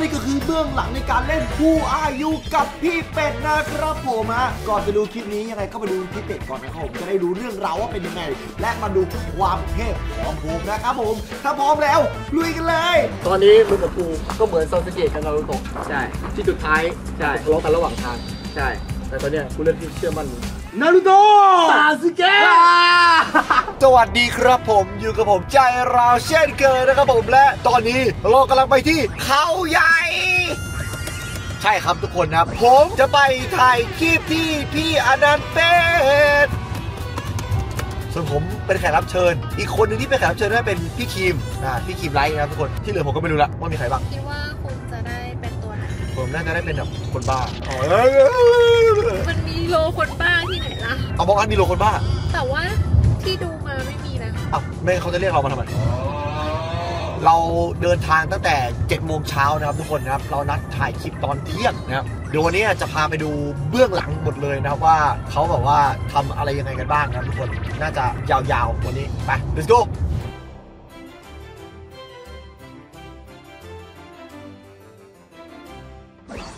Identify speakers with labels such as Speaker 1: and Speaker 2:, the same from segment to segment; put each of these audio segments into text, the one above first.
Speaker 1: นี่ก็คือเบื้องหลังในการเล่นผู้อายุกับพี่เป็ดนะครับผมฮะก่อนจะดูคลิปนี้ยังไงก็ไปดูพี่เป็ดก่อนนะครับผมจะได้ดูเรื่องราวว่าเป็นยังไง และมาดูความเทพของผมนะครับผม ถ้าพร้อมแล้วลุยกันเลย
Speaker 2: ตอนนี้มึงกับกูก็เหมือนซาสึเกะกับนารูโตะ
Speaker 3: ใช่
Speaker 2: ที่จุดท้าย
Speaker 3: ใช่
Speaker 2: ทะเลาะกันระหว่างทาง
Speaker 3: ใช่
Speaker 2: แต่ตอนเนี้ยกูเลือกที่เชื่อมั่นมึง
Speaker 1: นารูโต
Speaker 2: ซาสึเกะ
Speaker 1: สวัสดีครับผมอยู่กับผมใจเราเช่นเคยนะครับผมและตอนนี้เรากำลังไปที่เขาใหญ่ ใช่ครับทุกคนนะครับผมจะไปถ่ายคลิปที่พี่อนันต์เป็ดส่วนผมเป็นแขกรับเชิญ อีกคนหนึ่งที่เป็นแขกรับเชิญน่าเป็นพี่คิมอ่าพี่คิมไลท์นะครับทุกคนที่เหลือผมก็ไม่รู้ละว่ามีใครบ้าง
Speaker 4: คิดว่า
Speaker 1: ผมน่าจะได้เป็นแบบคนบ้า
Speaker 4: มันมีโลคนบ้าที่ไหนล่ะ
Speaker 1: เอาบอกอันมีโลคนบ้า
Speaker 4: แต่ว่าที่ดูมาไม่มีนะ
Speaker 1: อ้าวไม่งั้นเขาจะเรียกเรามาทำไมเราเดินทางตั้งแต่7โมงเช้านะครับทุกคนนะครับ เรานัดถ่ายคลิปตอนเที่ยงนะครับเดี๋ยววันนี้จะพาไปดูเบื้องหลังหมดเลยนะครับว่าเขาแบบว่าทำอะไรยังไงกันบ้างนะครับทุกคนน่าจะยาวๆวันนี้ไป let's go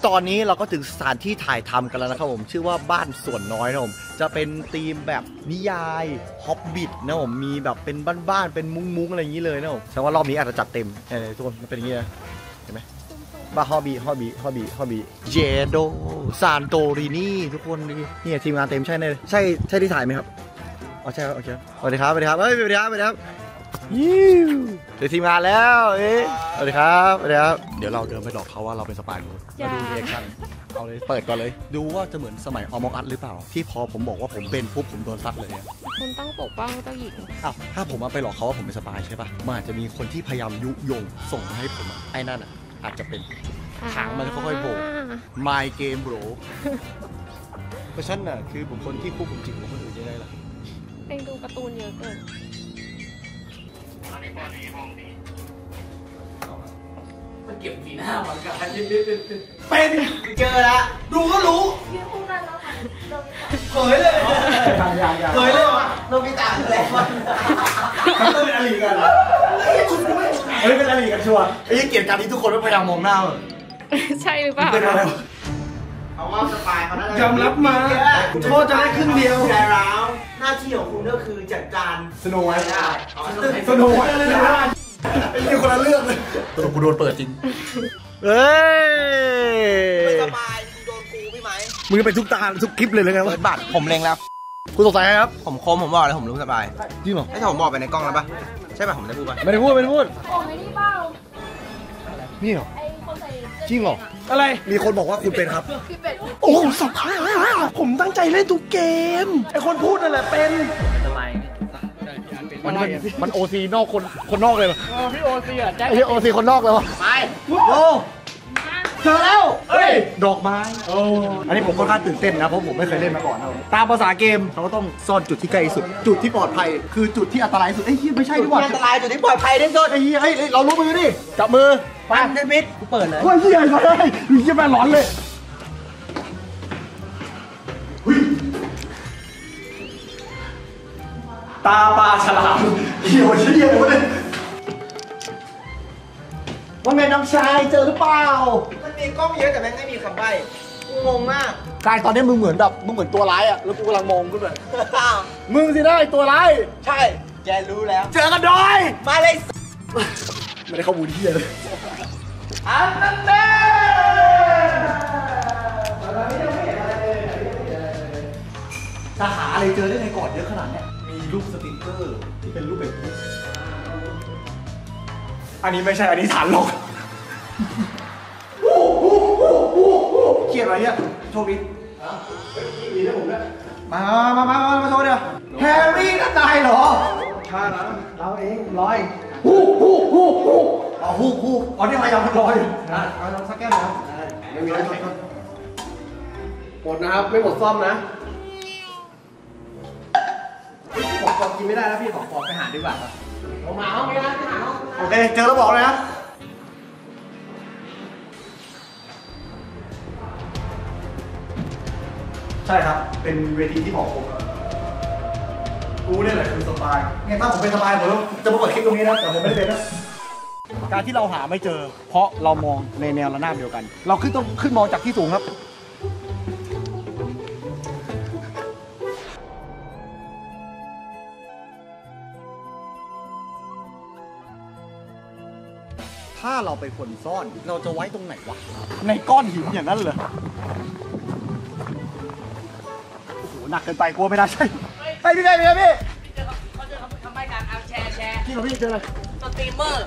Speaker 1: ตอนนี้เราก็ถึงสถานที่ถ่ายทำกันแล้วนะครับผมชื่อว่าบ้านส่วนน้อยนะครับผมจะเป็นธีมแบบนิยายฮอบบิทนะผมมีแบบเป็นบ้านๆเป็นมุ้งๆอะไรอย่างนี้เลยนะผมแสดงว่ารอบนี้อาจจะจัดเต็มเนี่ยทุกคนมันเป็นอย่างนี้นะเห็นไหมบ้าฮอบบี้ฮอบบี้ฮอบบี้ฮอบบี้เจโดซานโตรินีทุกคนนี่เนี่ยทีมงานเต็มใช่ไหมใช่ใช่ที่ถ่ายไหมครับอ๋อใช่ครับโอเคครับสวัสดีครับสวัสดีครับเฮ้ยสวัสดีครับสวัสดีครับ ยิ้วเจอทีมงานแล้วเอ๊ะสวัสดีครับสวัสดีครับ เดี๋ยวเราเดินไปหลอกเขาว่าเราเป็นสปายดูมาดูเรีแอคชั่นเอาเลย เปิดก่อนเลย ดูว่าจะเหมือนสมัยอมองอัดหรือเปล่า ที่พอผมบอกว่าผมเป็นปุ๊บผมโดนซัดเลยอะ
Speaker 4: คุณต้องปกป้องเจ้าหญิง
Speaker 1: อ้าวถ้าผมมาไปหลอกเขาว่าผมเป็นสปายใช่ปะมันอาจจะมีคนที่พยายามยุยงส่งมาให้ผมอะไอ้นั่นอะอาจจะเป็น หางมันค่อยๆโผล่ My Game Bro เพราะฉะนันน่ะคือผมคนที่ควบคุมจิตของคนอื่นได้ละ
Speaker 4: เองดูการ์ตูนเยอะเกิน
Speaker 2: มันเก็บสีหน้ามันกัน
Speaker 1: เป็นเจอแล้วดูก็รู้เผยเลยเผยเลยว่ะโนบิตะอะไรวะต้องเป็นอลีกันเฮ้ยเป็นอลีกันชัวร์ไอ้เกลียดการที่ทุกคนไม่พยายามมองหน้ามัน
Speaker 4: ใช่หรือเปล่า
Speaker 1: เป็นอะไรวะเขาว่าสปายเขาน่าจะ
Speaker 2: ยอมรับมาโทษจะได้ครึ่งเดียว
Speaker 1: แต่แล้วหน้าที่ของคุณก็คือ จัดการสโนไวท์ได้
Speaker 2: สนุกเลยนะ
Speaker 1: ไอ้เรื่องคนละเรื่องเลยสรุปกูโดนเปิดจริง เฮ้
Speaker 3: ไม่
Speaker 1: ย
Speaker 3: สบายมึงโดนกูพี่ไหม
Speaker 1: มึงเป็นทุกตาทุกคลิปเลยเลยไง
Speaker 3: เปิ
Speaker 1: วะ
Speaker 3: ดบัตรผมเล็งแล้ว
Speaker 1: คุณสงสัยไหมครับ
Speaker 3: ผมคมผมบอกเลยผมรู้สบาย
Speaker 1: จริงเหรอ
Speaker 3: ไอ้ที่ผมบอกไปในกล้องแล้วปะใช่ปะผมได้พูดปะ
Speaker 1: ไม่ได้พูดไม่ได้พูด
Speaker 4: โอ้ไม่ได้เปล่า
Speaker 1: นี่เหรอ
Speaker 4: ไอ้คนใส่
Speaker 1: จริงเหรอ
Speaker 2: อะไร
Speaker 1: มีคนบอกว่าคุณเป็นครับ
Speaker 4: พี่เป็ด
Speaker 2: โอ้สับผมตั้งใจเล่นทุกเกมไอคนพูดนั่นแหละเป็น
Speaker 1: มันมันมันโอซีนอกคนคนนอกเลยเหรอ
Speaker 2: พี่โอซีอะแจ็ค
Speaker 1: ไอ้โอซีคนนอกเลยวะ
Speaker 3: ไป
Speaker 1: โอ้เจอแล้วเฮ้ยดอกไม้อันนี้ผมค่อนข้างตื่นเต้นนะเพราะผมไม่เคยเล่นมาก่อนนะตามภาษาเกมเราก็ต้องซ่อนจุดที่ใกล้ที่สุด จุดที่ปลอดภัย คือจุดที่อันตรายที่สุดไอ้ยเหี้ยไม่ใช่ดีกว่า
Speaker 3: อันตรายจุดที่ปลอดภัยที่สุด
Speaker 1: ไอ้เหี้ยเฮ้ยเฮ้ยเรารู้มือดิจับมือไป
Speaker 3: ปันเดวิดกูเปิดเลย
Speaker 1: โอ้ยเหี้ยมาเลยเหี้ยแม่งร้อนเลย ตาปลาฉลามเหี้ยวเหี้ยวเลยว่าไงน้องชายเจอหรือเปล่า
Speaker 3: มันมีกล้องเยอะแต่แม่งไม่มีคำใบ้กูงงมาก
Speaker 1: กายตอนนี้มึงเหมือนแบบมึงเหมือนตัวร้ายอะแล้วกูกำลังมองขึ้นไปมึงสิได้ตัวร้าย
Speaker 3: ใช่ แกรู้แล้ว
Speaker 1: เจอกันดอย
Speaker 3: มาเลย
Speaker 1: ไม่ได้ข้อมูลที่เลย
Speaker 3: อันนั้นเด้
Speaker 1: จะหาอะไรเจอได้ไงก่อนเยอะขนาดเนี้ยมี รูปสติ๊กเกอร์ที่เป็นรูปแบบนี้อันนี้ไม่ใช่ อันนี้ฐานหลอกเขียนอะไรเนี่ยโชคดีมีนะผมเนี่ยมามามามามาโชว์เดี๋ยวแฮร์รี่นั่นนายเหรอใช่แล้วเราเองลอยฮู้ฮู้ฮู้ฮู้อ๋อฮู้ฮู้อ๋อนี่อะไรยังลอยเอาลองสักแก้วนะไม่มีอะไร
Speaker 2: หมดนะครับ ไม่หมดซ่อมนะ
Speaker 3: ของกองกินไม่ได้แล้วพี่ของกองไปหาดีกว่าครับ
Speaker 2: ผมหาห้องไม่ได้ไม่หาห้อง
Speaker 1: โอเค เจอแล้วบอกเลยนะใช่ครับ เป็นเวทีที่บอกผมกูเนี่ยแหละคือสปายเนี่ยถ้าผมเป็นสปายผมจะมาเปิดคลิปตรงนี้นะแต่ผมไม่ได้เป็นนะการที่เราหาไม่เจอ เพราะเรามองในแนวระนาบเดียวกัน เราขึ้นต้องขึ้นมองจากที่สูงครับ ถ้าเราไปคนซ่อน เราจะไว้ตรงไหนวะ ในก้อนหินอย่างนั้นเหรอโอ้โหหนักเกินไปกลัวไม่ได้ใช่ไปพี่ไปพี่ไปพี่
Speaker 5: เขาจะทำให้การเอาแชร์แชร์
Speaker 1: จริงเหรอพี่เจออะไร
Speaker 5: สตรีมเมอร์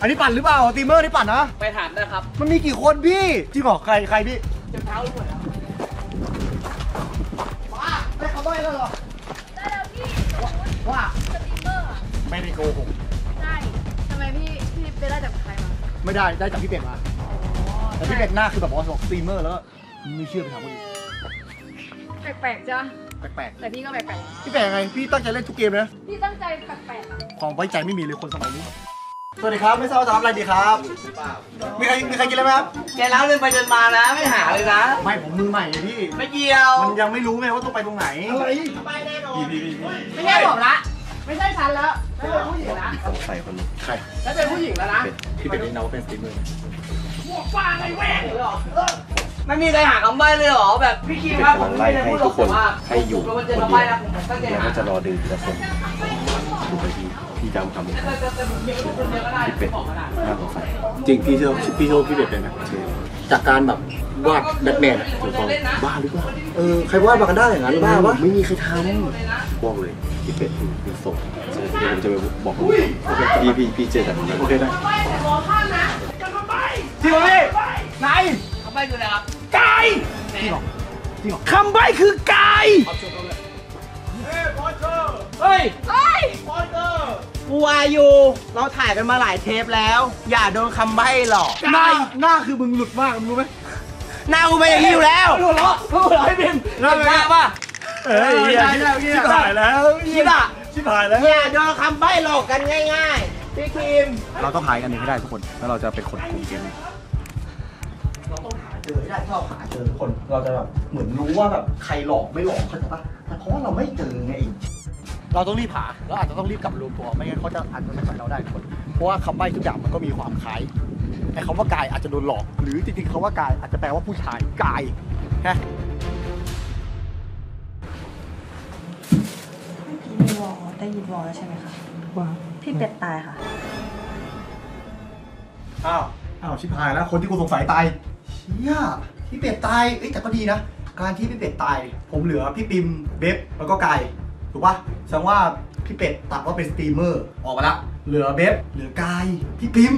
Speaker 1: อันนี้ปั่นหรือเปล่าสตรีมเมอร์นี่ปั่นนะ
Speaker 5: ไปถามได้ครับ
Speaker 1: มันมีกี่คนพี่จริงเหรอใครใครพี่
Speaker 5: เจ็บเท้าหรือเปล่า
Speaker 1: ว้าได้เขาได้แล้วเหรอ
Speaker 4: ได้แล้วพี่
Speaker 1: ว่า
Speaker 4: สตรีมเมอร์อะ
Speaker 1: ไม่ได้โกหก ไม่ได้ได้จากพี่เป็ดมา แต่พี่เป็ดหน้าคือแบบว่าบอกสตรีมเมอร์แล้วก็ไม่เชื่อไปถามคนอื่น
Speaker 4: แปลกๆจ้ะ
Speaker 1: แปลก
Speaker 4: แต่พี่ก็แปลก
Speaker 1: ๆพี่เป็ดยังไงพี่ตั้งใจเล่นทุกเกมนะ
Speaker 4: ๆพี่ตั้งใจแปลกๆอะ
Speaker 1: ความไว้ใจไม่มีเลยคนสมัยนี้สวัสดีครับไม่ทราบว่าจะทำอะไรดีครับมีใครมีใครกินอะไรไหมครับ
Speaker 5: แกเล่าเดินไปเดินมานะไม่หาเลยนะ
Speaker 1: ไม่ผมมือใหม่ไงพี่
Speaker 5: ไม่เกี่ยว
Speaker 1: มันยังไม่รู้ไงว่าต้องไปตรงไหนอะไร
Speaker 5: ไปแน่นอน
Speaker 1: พี่พี่พี่
Speaker 5: ไม่ใช่ผมละไม่ใช่ฉันแล้วไม่ เป็นผู้หญิงละ
Speaker 1: ใส่คนใคร
Speaker 5: แล้วเป็นผู้หญิงแล้วนะ
Speaker 1: พี่เป็ดนี่เราเป็นสตรีมเมอร์
Speaker 5: ฟ้าไงแว่งเหรอไม่มีใครหาคำใบ้เลยเหรอแบบพี่คิมครับผมไม่ได้พูดหรอกแต่ว่าผมมันจะคำใบ้นะผมตั้งใจ
Speaker 6: แล้ว
Speaker 5: หา
Speaker 6: ก็จะรอดึงทีละคนดูไปทีพี่จำคำไม่ได้
Speaker 5: แต่แต่ผมเขียนรูปคนเดียวก็ได้ไม่บอกก็ได้
Speaker 6: น่าสงสัย
Speaker 1: จริงพี่เชื่อพี่เชื่อพี่เป็ดเป็นไหมจากการแบบ วาดแบทแมนอะ
Speaker 5: คนจะเล่นนะ
Speaker 6: บ้าหรือเปล่า
Speaker 1: เออใครวาดมากันได้อย่างนั้นบ้าวะ
Speaker 6: ไม่มีใครทำบอกเลยพี่เป็ดคือส่งเดี๋ยวผมจะไปบอกคนพี่พี่พี่เจอกันตรงนั้น
Speaker 1: โอเคได้
Speaker 2: ที่ไหนไหน
Speaker 5: คำใบ้คืออะไรครับ
Speaker 2: ไก่
Speaker 5: ไหน
Speaker 2: คำใบ้คือไก่
Speaker 5: เฮ้ย
Speaker 3: กูวาอยู่เราถ่ายกันมาหลายเทปแล้ว อย่าโดนคำใบ้หรอก
Speaker 1: หน้าหน้าคือมึงหลุดมากมึงรู้ไหม
Speaker 3: หน้ากูเป็นอย่างนี้อยู่แล้ว
Speaker 1: หัวเราะหัวเราะให้พิมพ์
Speaker 5: หน้าป่ะ
Speaker 1: เอ้ยชิบหายแล้ว
Speaker 3: คิดอะ
Speaker 1: ชิบหายแล้ว
Speaker 3: อย่าโดนคำใบ้หลอกกันง่ายๆพี่คิม
Speaker 1: เราต้องหายกันหนึ่งให้ได้ทุกคนแล้วเราจะเป็นคนคุมเกมเราต้องหาเจอให้ได้ถ้าเราหาเจอทุกคนเราจะแบบเหมือนรู้ว่าแบบใครหลอกไม่หลอกเข้าใจปะแต่เพราะว่าเราไม่เจอไงเราต้องรีบหาแล้วอาจจะต้องรีบกลับมารวมตัวไม่งั้นเขาจะอาจจะไม่จับเราได้ทุกคน เพราะว่าคำใบ้ทุกอย่างมันก็มีความคล้าย ไอ้คำว่ากายอาจจะโดนหลอก หรือจริงๆคำว่ากายอาจจะแปลว่าผู้ชายกายฮะ
Speaker 7: มีวอลได้ยินวอลแล้วใช่ไหมคะว่าพี่เป็ดตายค่ะ
Speaker 1: อ้าวอ้าวชิบหายแล้วคนที่กูสงสัยตายเชี่ยพี่เป็ดตายเอ้ยแต่ก็ดีนะ การที่พี่เป็ดตาย ผมเหลือพี่ปิมเบฟแล้วก็กายถูกปะแสดงว่าพี่เป็ดตัดว่าเป็นสตรีมเมอร์ออกมาละเหลือเบฟเหลือกายพี่ปิม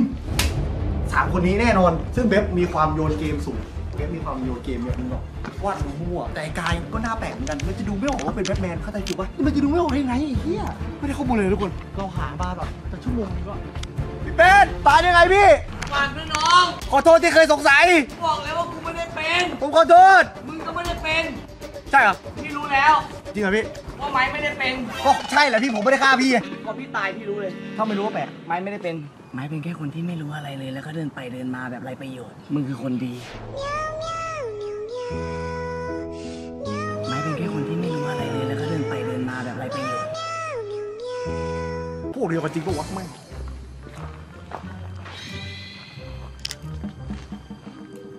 Speaker 1: สามคนนี้แน่นอน ซึ่งเบฟมีความโยนเกมสูงเบฟมีความโยนเกมแบบนึงหรอกวาดมั่วๆแต่ไอ้กายก็น่าแปลกเหมือนกันมันจะดูไม่ออกว่าเป็นแบทแมนเข้าใจถูกปะมันจะดูไม่ออกได้ไงไอ้เหี้ยไม่ได้ข้อมูลเลยทุกคนเราหามาแบบจะชั่วโมงนึงก็พี่เป็ดตายยังไงพี่
Speaker 5: ฝากด้วยน้อง
Speaker 1: ขอโทษที่เคยสงสัย
Speaker 5: บอกแล้วว่ากูไม่ได้เป็น
Speaker 1: ผมขอโทษ
Speaker 5: มึงก็ไม่ได้เป็น
Speaker 1: ใช่เหรอ
Speaker 5: พี่รู้แล้ว
Speaker 1: จริงเหรอพี่
Speaker 5: ว่าไม้ไม่ได้เป็น
Speaker 1: ก็ใช่แหละพี่ผมไม่ได้ฆ่าพี่
Speaker 5: พอพี่ตายพี่รู้เลย
Speaker 1: ถ้าไม่รู้ว่าแปลก
Speaker 5: ไม้ไม่ได้เป็น ไม้เป็นแค่คนที่ไม่รู้อะไรเลย แล้วก็เดินไปเดินมาแบบไรประโยชน์ มึงคือคนดี ไม้เป็นแค่คนที่ไม่รู้อะไรเลย แล้วก็เดินไปเดินมาแบบไรประโยชน์
Speaker 1: พวกเดียวกันจริงปะวะไม่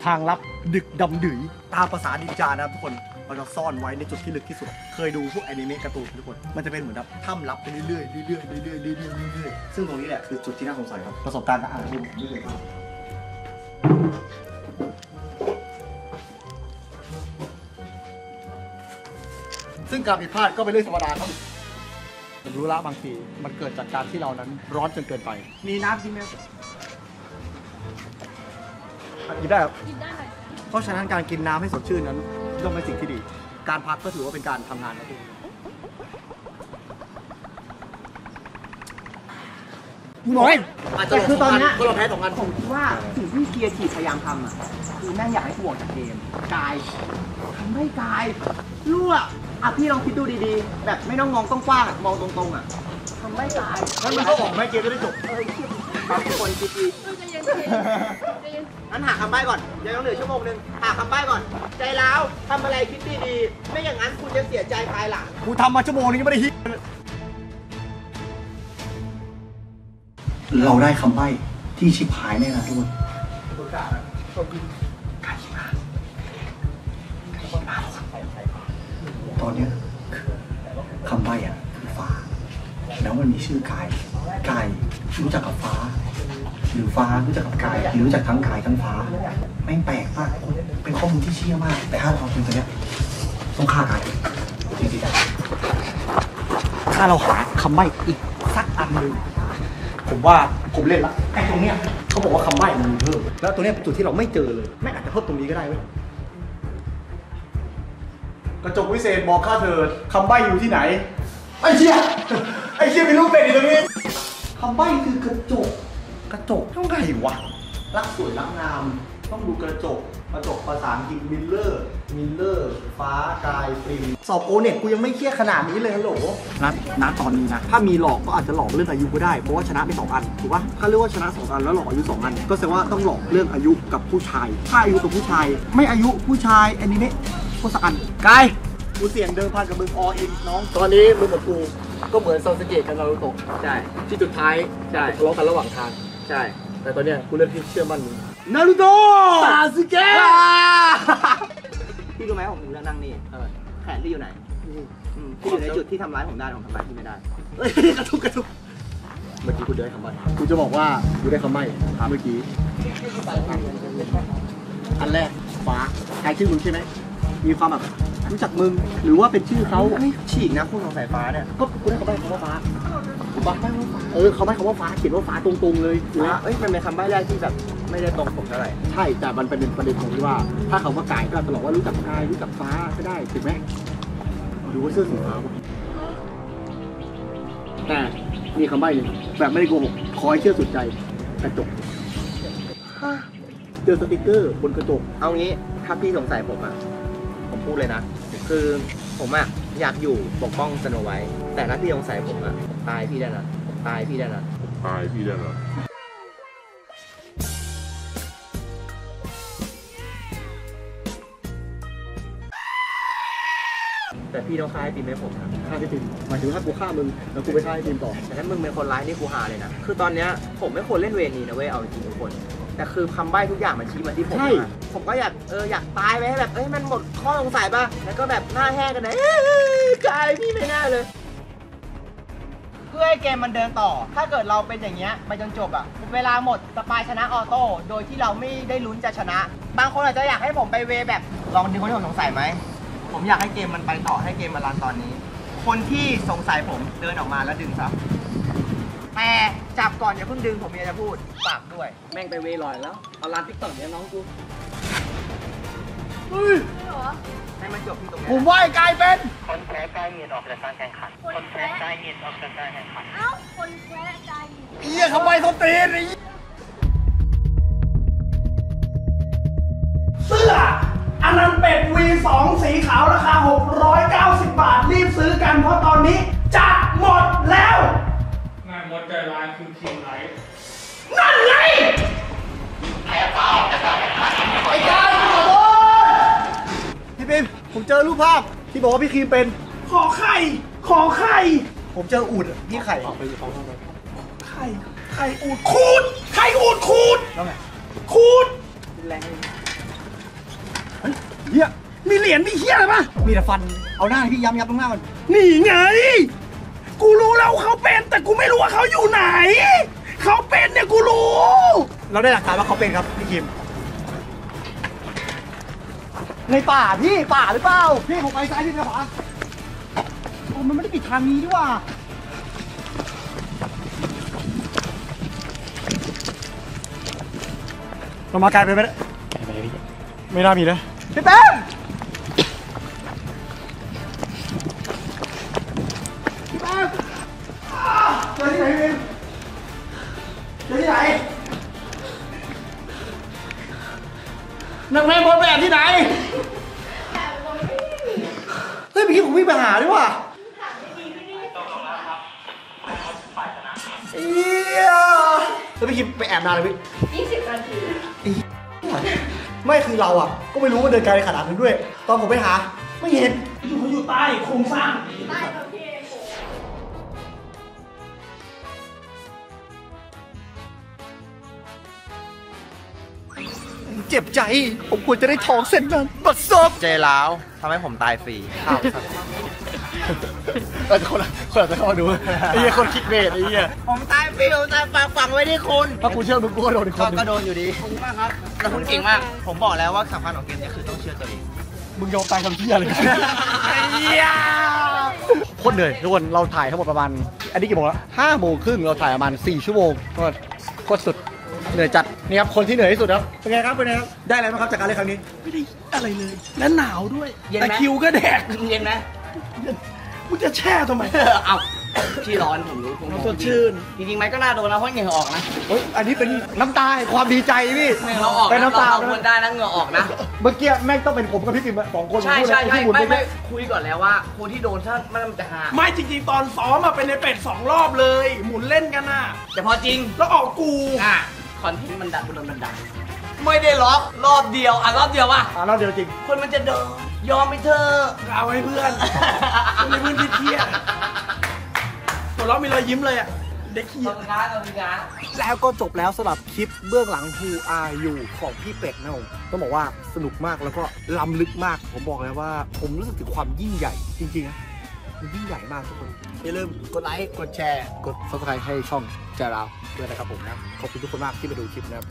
Speaker 1: ทางลับดึกดำดื่ยตามภาษาดินจานะครับทุกคน เราจะซ่อนไว้ในจุดที่ลึกที่สุด เคยดูพวกแอนิเมะการ์ตูนทุกคน มันจะเป็นเหมือนแบบถ้ำลับไปเรื่อยๆเรื่อยๆเรื่อยๆเรื่อยๆเรื่อยๆเรื่อยๆซึ่งตรงนี้แหละคือจุดที่น่าสงสัยครับ ประสบการณ์การอ่านที่ผมไม่เคยทำซึ่งการผิดพลาดก็เป็นเรื่องธรรมดาครับผมรู้ละบางทีมันเกิดจากการที่เรานั้นร้อนจนเกินไป
Speaker 3: มีน้ำจริงไหม
Speaker 1: กินได้ครับ
Speaker 4: กินได้ไหม
Speaker 1: เพราะฉะนั้นการกินน้ำให้สดชื่นนั้น ย่อมเป็นสิ่งที่ดี การพักก็ถือว่าเป็นการทำงานนั่นเองน้อย
Speaker 3: แต่คือตอนเนี้ย
Speaker 1: ก็เราแพ้สองอัน
Speaker 3: ผมคิดว่าสิ่งที่เคียร์ทีพยายามทำอะคือแม่งอยากให้กูออกจากเกมกายทำให้กายรั่วอะพี่ลองคิดดูดีๆ แบบไม่ต้องมองกว้างๆอะมองตรงๆอะทำให้กาย
Speaker 1: งั้นมันก็ออกไม่เกมจะได้จบ
Speaker 3: เอ้ยคิดบางคนคิดดี
Speaker 4: เออใจเย็นใจเย็นใจเย็น
Speaker 3: งั้นหาคำใบ้ก่อนยังเหลือชั่วโมงหนึ่งหาคำใบ้ก่อน ใจร้าวทำอะไรคิดดีๆไม่อย่างนั้นคุณจะเสียใจภายหลัง
Speaker 1: กูทำมาชั่วโมงนึงยังไม่ได้ฮิตเราได้คำใบ้ที่ชิบหายแน่นะทุกคนกายชิมาตอนเนี้ยคำใบ้อะคือฟ้า แล้วมันมีชื่อกาย กายรู้จักกับฟ้า หรือฟ้ารู้จักกับกายหรือรู้จักทั้งกายทั้งฟ้าแม่งแปลกมากเป็นข้อมูลที่เชี่ยมาก แต่ถ้าเราเป็นตัวเนี้ยต้องฆ่ากายจริงๆถ้าเราหาคำใบ้อีกสักอันหนึ่งผมว่าผมเล่นละไอ้ตรงเนี้ยเขาบอกว่าคำใบ้มันมีเพิ่มแล้วตัวเนี้ยเป็นจุดที่เราไม่เจอเลยแม่งอาจจะเพิ่มตรงนี้ก็ได้เว้ยกระจกวิเศษบอกข้าเถิดคำใบ้อยู่ที่ไหนไอ้เชี่ยไอ้เชี่ยมีรูปเป็ดอยู่ตรงนี้คำใบ้คือกระจก กระจกเท่าไงวะ รักสวยรักงาม ต้องดูกระจก กระจกภาษาอังกฤษ mirror mirror ฟ้ากายฟิล์มสอบโอเน็ตกูยังไม่เครียดขนาดนี้เลยฮัลโหลณณตอนนี้นะ ถ้ามีหลอกก็อาจจะหลอกเรื่องอายุก็ได้ เพราะว่าชนะไปสองอัน ถูกปะถ้าเรียกว่าชนะสองอันแล้วหลอกอายุสองอัน ก็แสดงว่าต้องหลอกเรื่องอายุกับผู้ชาย ถ้าอายุกับผู้ชาย ไม่อายุผู้ชายอันนี้เนี่ยผู้สักอันกายกูเสี่ยงเดิมพันกับมึงออินน้อง ตอนนี้มึงกับกูก็เหมือนซาสึเกะกับนารูโตะ
Speaker 5: ใช่
Speaker 1: ที่จุดท้าย
Speaker 5: ใช่
Speaker 1: ทะเลาะกันระหว่างทาง
Speaker 5: ใช่
Speaker 1: แต่ตอนเนี้ยกูเลือกที่เชื่อมั่นมึงนารูโตะซาสึเกะ
Speaker 3: พี่รู้ไหมผมถึงเลือกนั่งนี่แขนพี่อยู่ไหนอืมพี่อยู่ในจุดที่ทำร้ายผมได้ผมทำร้ายพี่ไม่ได้
Speaker 1: เอ้ยกระทุกกระทุกเมื่อกี้กูได้คำใบ้กูจะบอกว่ากูได้คำใบ้เมื่อกี้ อันแรกฟ้าใครชื่อมึงใช่ไหมมีความแบบรู้จักมึงหรือว่าเป็นชื่อเขา
Speaker 3: เฮ้ยฉีกนะคุณสงสัยฟ้าเนี่ย
Speaker 1: ก็กูได้คำใบ้คำว่าฟ้า ถูกปะเออเขาใบ้คำว่าฟ้าเขียนว่าฟ้าตรงๆเลย
Speaker 3: ฟ้าเอ้ยมันเป็นคำใบ้แรกที่แบบไม่ได้ตรงผมเท่าไหร่
Speaker 1: ใช่แต่มันเป็นประเด็นของที่ว่า ถ้าเขาว่ากายก็ตลอดว่ารู้จักกายรู้จักฟ้าก็ได้ถูกไหมหรือว่าเสื้อสีฟ้าวะแต่มีคำใบ้หนึ่งแบบไม่ได้โกหกคอยเชื่อสุดใจกระจกเจอสติกเกอร์บนกระจก
Speaker 3: เอางี้ถ้าพี่สงสัยผมอะผมพูดเลยนะ คือผมอะ อยากอยู่ปกป้องสโนไวท์แต่ถ้าพี่สงสัยผมอะผมตายพี่ได้นะผมตายพี่ได้นะ
Speaker 8: ตายพี่ได้เหรอ
Speaker 3: แต่พี่ต้องฆ่าไอ้ปีมให้ผมนะ
Speaker 1: ฆ่าพี่ติมหมายถึงถ้ากูฆ่ามึงแล้วกูไปฆ่าไอ้ติมต่อ
Speaker 3: แต่ถ้ามึงเป็นคนร้ายนี่กูหาเลยนะ คือตอนเนี้ยผมไม่ควรเล่นเวรนี้นะเว้ยเอาจริงๆทุกคน แต่คือคำใบ้ทุกอย่างมันชี้มาที่ผม
Speaker 1: ใช่
Speaker 3: อะผมก็อยากเอออยากตายไปให้แบบเอ้ยมันหมดข้อสงสัยป่ะแล้วก็แบบหน้าแห้งกันนะเอ้ยกายพี่ไม่น่าเลย เพื่อให้เกมมันเดินต่อ ถ้าเกิดเราเป็นอย่างเงี้ยไปจนจบอะเวลาหมด spy ชนะ auto โดยที่เราไม่ได้ลุ้นจะชนะ บางคนอาจจะอยากให้ผมไปเวแบบ ลองดูคนที่ผมสงสัยไหม ผมอยากให้เกมมันไปต่อให้เกมมัน run ตอนนี้ คนที่สงสัยผมเดินออกมาแล้วดึงซับ แต่จับก่อนอย่าเพิ่งดึงผมมีอะไรจะพูดฝากด้วย
Speaker 5: แม่งไปเวลอยแล้ว เอาร้านติ๊กต็อกเนี่ยน้องกู
Speaker 3: ให้มันจบที่ตรงนี้
Speaker 1: ผมว่าไอ้กายเป็น
Speaker 3: คนแพ้กายเงียดออกจากการแข่งขัน คนแพ้กายเงียดออกจากการแข่งขัน
Speaker 4: เอ้า คนแพ้ใจ
Speaker 1: เฮียเขาไปเขาตีนไอ้
Speaker 2: เสื้ออันนั้นเป็ด V2 สีขาวราคา 690 บาท รีบซื้อกันเพราะตอนนี้จะหมดแล้ว
Speaker 9: งานมดใจร้ายคือคิงไลท์
Speaker 2: นั่นไง
Speaker 1: พี่ปิมผมเจอรูปภาพที่บอกว่าพี่ครีมเป็น
Speaker 2: ขอไข่ ขอไข่
Speaker 1: ผมเจออูดพี่ไข่
Speaker 2: ไข่ ไข่อูดคูดไข่อูดคูด
Speaker 1: แล้วไง
Speaker 2: คูด
Speaker 1: เฮีย
Speaker 2: มีเหรียญมีเฮียอะไรปะ
Speaker 1: มีแต่ฟัน เอาหน้าให้พี่ย้ำยับตรงหน้าก่อน
Speaker 2: นี่ไง กูรู้แล้วเขาเป็น แต่กูไม่รู้ว่าเขาอยู่ไหน เขาเป็นเนี่ยกูรู้
Speaker 1: เราได้หลักฐานว่าเขาเป็นครับพี่ครีมในป่าพี่ป่าหรือเปล่าพี่ผมไปซ้ายพี่ไปขวาโอ้มันไม่ได้ปิดทางนี้ด้วยว่าเรามากลายเป็นไปได้ไม่น่ามีนะพี่แป้ง เฮ้ยเมื่อกี้ผมวิ่งไปหาด้วยว่ะเอี้ยแล้วพี่คิมไปแอบนานเลยพี่
Speaker 4: 20นาที
Speaker 1: ไม่คือเราอะ ก็ไม่รู้ว่าเดินไกลขนาดนั้นด้วย ตอนผมไปหา ไม่เห็น
Speaker 2: อยู่เขาอยู่ใต้โครงสร้าง
Speaker 4: ได้
Speaker 1: เจ็บใจ ผมควรจะได้ทองเส้นนั้นบัดซบใจร้าวทำให้ผมตายฟรีข้าวเออคนละคนละจะเข้ามาดูไอ้เหี้ยคนคิดเบสไอ้เหี้ย
Speaker 3: ผมตายฟิวตายฝังฝังไว้ที่คุณ
Speaker 1: ถ้ากูเชื่อมึงกูก็โดนอีกคนหนึ่ง
Speaker 3: ก็โดนอยู่ดีขอบคุณมากครับแล้วคุณเก่งมาก ผมบอกแล้วว่าสำคัญของเกมนี้คือต้องเชื่อตัวเอง
Speaker 1: มึงยอมตายคำเชี่ยเลยโคตรเหนื่อยทุกคนเราถ่ายทั้งหมดประมาณ อันนี้กี่โมงแล้วห้าโมงครึ่งเราถ่ายประมาณสี่ชั่วโมงโคตรโคตรสุด เหนื่อยจัดนี่ครับคนที่เหนื่อยที่สุดครับเป็นไงครับเป็นไงครับได้อะไรบ้างครับจากการเล่นครั้งนี้
Speaker 2: ไม่ได้อะไรเลย และหนาวด้วย
Speaker 3: เย็นไหม
Speaker 2: แต่คิวก็แดก
Speaker 3: เย็นไหม
Speaker 2: มึงจะแช่ทำไม
Speaker 3: เอาที่ร้อนผมรู้ผม
Speaker 2: สดชื่น
Speaker 3: จริงๆไหมก็น่าโดนนะเพราะเหงื่อออกนะ
Speaker 1: เฮ้ยอันนี้เป็นน้ำตาแห่งความดีใจพี่
Speaker 3: เหงื่อออก
Speaker 1: เป็นน้ำตา
Speaker 3: เราสองคนได้นะเหงื่อออกนะ
Speaker 1: เมื่อกี้แม่งต้องเป็นผมกับพี่ปิ่มสองคน
Speaker 3: ใช่
Speaker 1: พูด
Speaker 3: ใช่
Speaker 1: เลย
Speaker 3: ใช่
Speaker 1: ที่หมุน
Speaker 3: ไม่
Speaker 1: ไป
Speaker 3: ไม่คุยก่อนแล้วว่าคนที่โดนถ้ามันจะหา
Speaker 2: ไม่จริงๆ ตอนซ้อมอะเป็นในเป็ดสองรอบเลย หมุนเล่นกันน่ะ
Speaker 3: แต่พอจริง
Speaker 2: แล้วออกกู
Speaker 3: อะ คอนเทนต์มันดันมันมันดันไม่ได้ล็อกรอบเดียวอะรอบเดียวว่ะ
Speaker 1: อะเราเดียวจริง
Speaker 3: คนมันจะเดินยอมไปเถอะ
Speaker 2: เอาให้เพื่อนให้เพื่อนเครียดๆหัวเราะมีรอยยิ้มเลยอะเด็กเขีย
Speaker 3: ขอบคุณครับขอบคุณครับ
Speaker 1: แล้วก็จบแล้วสำหรับคลิปเบื้องหลัง Who Are You ของพี่เป็ดนะผมต้องบอกว่าสนุกมากแล้วก็ล้ำลึกมาก ผมบอกเลยว่า ผมรู้สึกถึงความยิ่งใหญ่จริงๆนะ มันยิ่งใหญ่มากทุกคน อย่าลืมกดไลค์ กดแชร์ กด subscribe ให้ช่องแจราวด้วยนะครับผมนะ ขอบคุณทุกคนมากที่มาดูคลิปนะครับ